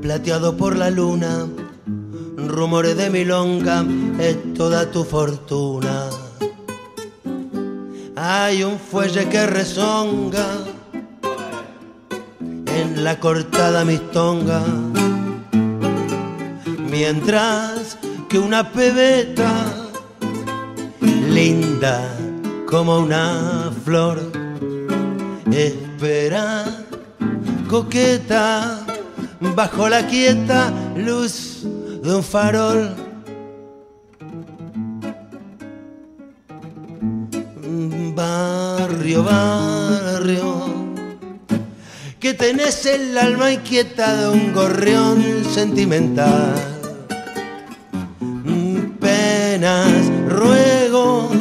plateado por la luna, rumores de milonga, es toda tu fortuna. Hay un fuelle que rezonga en la cortada mistonga, mientras que una pebeta linda como una flor espera coqueta bajo la quieta luz de un farol. Barrio, barrio, que tenés el alma inquieta de un gorrión sentimental. Penas, ruegos,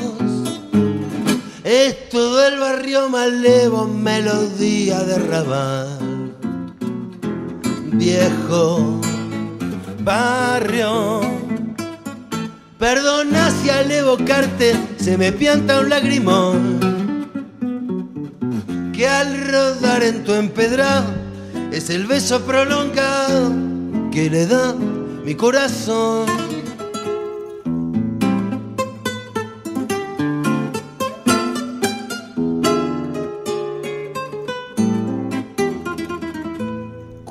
es todo el barrio malevo, melodía de rabal. Viejo barrio, perdona si al evocarte se me pianta un lagrimón. Que al rodar en tu empedrado es el beso prolongado que le da mi corazón.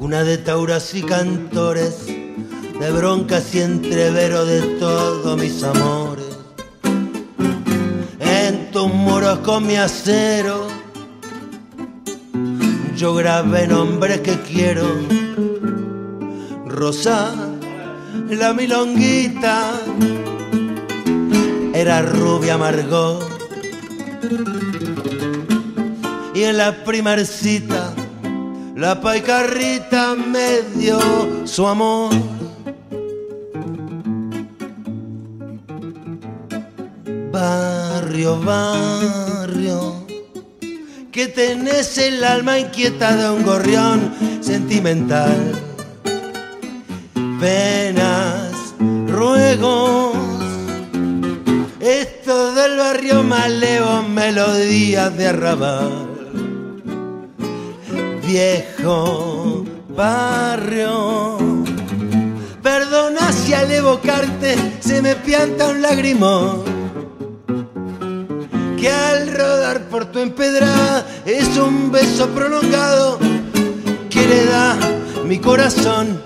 Cuna de tauras y cantores, de broncas y entrevero de todos mis amores. En tus muros con mi acero, yo grabé nombres que quiero. Rosa, la milonguita, era rubia Margot. Y en la primercita, la paicarrita me dio su amor. Barrio, barrio, que tenés el alma inquieta de un gorrión sentimental. Penas, ruegos, esto del barrio maleo, melodías de arrabal. Viejo barrio, perdona si al evocarte se me pianta un lagrimón que al rodar por tu empedrada es un beso prolongado que le da mi corazón